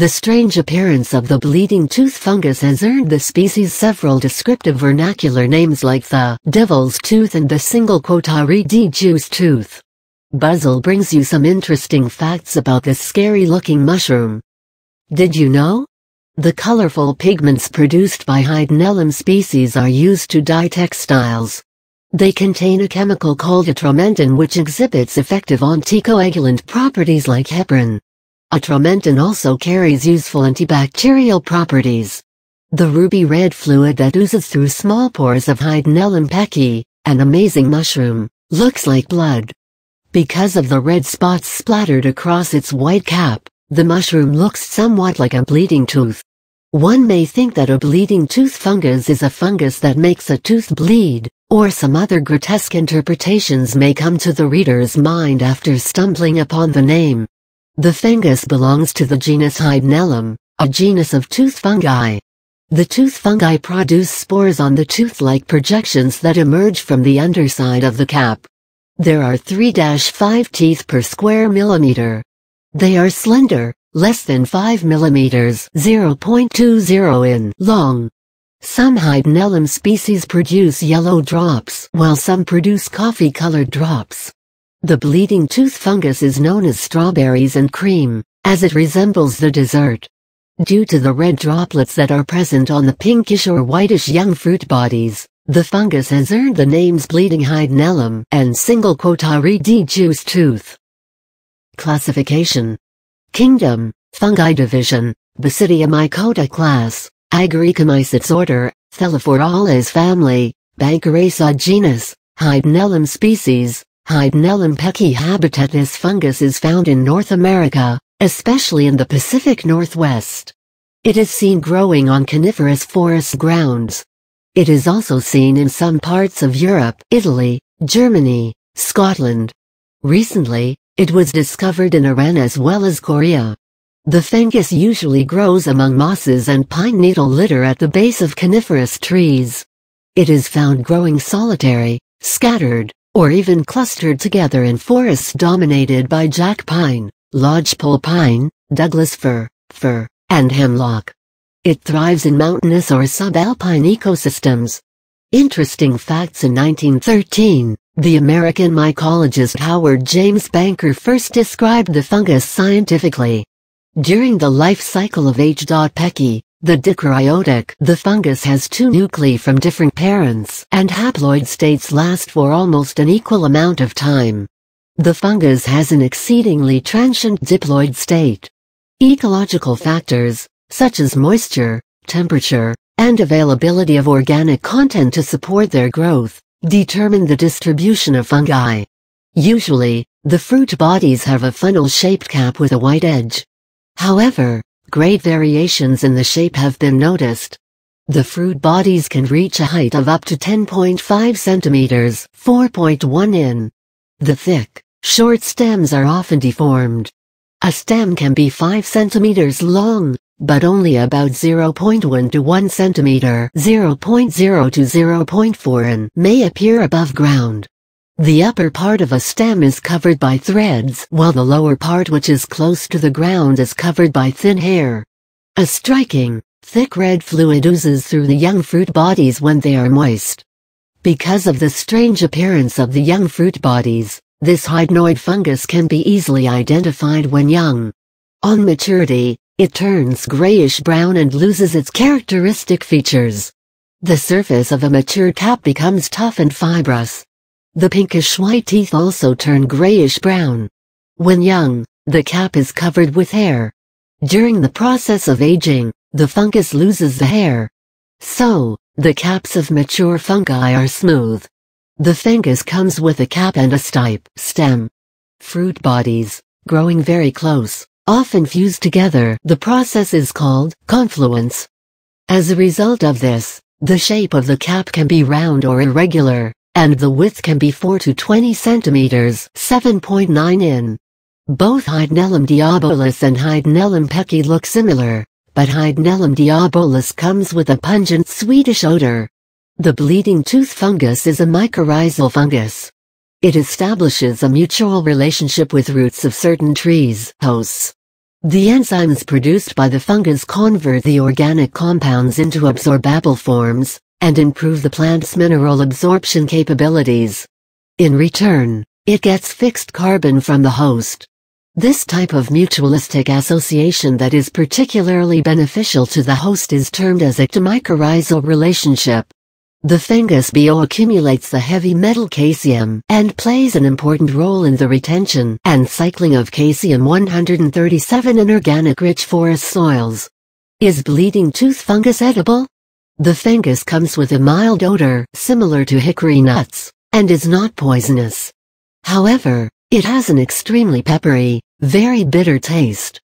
The strange appearance of the bleeding tooth fungus has earned the species several descriptive vernacular names like the devil's tooth and the single quotari d juice tooth. Buzzle brings you some interesting facts about this scary-looking mushroom. Did you know? The colorful pigments produced by Hydnellum species are used to dye textiles. They contain a chemical called atramentin which exhibits effective anticoagulant properties like heparin. Atramentin also carries useful antibacterial properties. The ruby red fluid that oozes through small pores of Hydnellum peckii, an amazing mushroom, looks like blood. Because of the red spots splattered across its white cap, the mushroom looks somewhat like a bleeding tooth. One may think that a bleeding tooth fungus is a fungus that makes a tooth bleed, or some other grotesque interpretations may come to the reader's mind after stumbling upon the name. The fungus belongs to the genus Hydnellum, a genus of tooth fungi. The tooth fungi produce spores on the tooth-like projections that emerge from the underside of the cap. There are 3-5 teeth per square millimeter. They are slender, less than 5 millimeters 0.20 in long. Some Hydnellum species produce yellow drops, while some produce coffee-colored drops. The bleeding tooth fungus is known as strawberries and cream, as it resembles the dessert. Due to the red droplets that are present on the pinkish or whitish young fruit bodies, the fungus has earned the names bleeding hydnellum and single quotari d juice tooth. Classification Kingdom, Fungi Division, Basidiomycota Class, Agaricomycetes Order, Thelephorales Family, Bankeraceae Genus, Hydnellum Species, Hydnellum peckii habitat This fungus is found in North America, especially in the Pacific Northwest. It is seen growing on coniferous forest grounds. It is also seen in some parts of Europe, Italy, Germany, Scotland. Recently, it was discovered in Iran as well as Korea. The fungus usually grows among mosses and pine needle litter at the base of coniferous trees. It is found growing solitary, scattered, or even clustered together in forests dominated by jack pine, lodgepole pine, Douglas fir, fir, and hemlock. It thrives in mountainous or subalpine ecosystems. Interesting facts in 1913, the American mycologist Howard James Banker first described the fungus scientifically. During the life cycle of H. peckii, the dikaryotic the fungus has two nuclei from different parents and haploid states last for almost an equal amount of time. The fungus has an exceedingly transient diploid state. Ecological factors, such as moisture, temperature, and availability of organic content to support their growth, determine the distribution of fungi. Usually, the fruit bodies have a funnel-shaped cap with a white edge. However, Great variations in the shape have been noticed. The fruit bodies can reach a height of up to 10.5 centimeters, 4.1 in. The thick, short stems are often deformed. A stem can be 5 centimeters long, but only about 0.1 to 1 centimeter, 0.0 to 0.4 in, may appear above ground. The upper part of a stem is covered by threads while the lower part which is close to the ground is covered by thin hair. A striking, thick red fluid oozes through the young fruit bodies when they are moist. Because of the strange appearance of the young fruit bodies, this hydnoid fungus can be easily identified when young. On maturity, it turns grayish-brown and loses its characteristic features. The surface of a mature cap becomes tough and fibrous, the pinkish white teeth also turn grayish-brown. When young, the cap is covered with hair. During the process of aging, the fungus loses the hair. So, the caps of mature fungi are smooth. The fungus comes with a cap and a stipe stem. Fruit bodies, growing very close, often fused together. The process is called confluence. As a result of this, the shape of the cap can be round or irregular and the width can be 4 to 20 centimeters 7.9 in. Both Hydnellum diabolus and Hydnellum peckii look similar, but Hydnellum diabolus comes with a pungent sweetish odor. The bleeding tooth fungus is a mycorrhizal fungus. It establishes a mutual relationship with roots of certain trees, hosts. The enzymes produced by the fungus convert the organic compounds into absorbable forms, and improve the plant's mineral absorption capabilities. In return, it gets fixed carbon from the host. This type of mutualistic association that is particularly beneficial to the host is termed as a mycorrhizal relationship. The fungus bioaccumulates the heavy metal caesium and plays an important role in the retention and cycling of caesium-137 in organic rich forest soils. Is bleeding tooth fungus edible? The fungus comes with a mild odor similar to hickory nuts and is not poisonous. However, it has an extremely peppery, very bitter taste.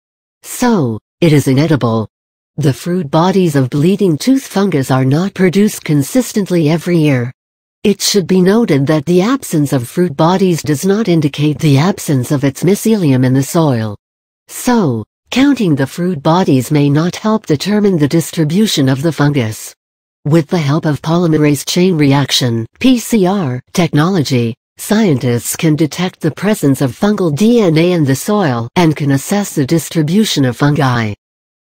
So, it is inedible. The fruit bodies of bleeding tooth fungus are not produced consistently every year. It should be noted that the absence of fruit bodies does not indicate the absence of its mycelium in the soil. So, counting the fruit bodies may not help determine the distribution of the fungus. With the help of polymerase chain reaction PCR, technology, scientists can detect the presence of fungal DNA in the soil and can assess the distribution of fungi.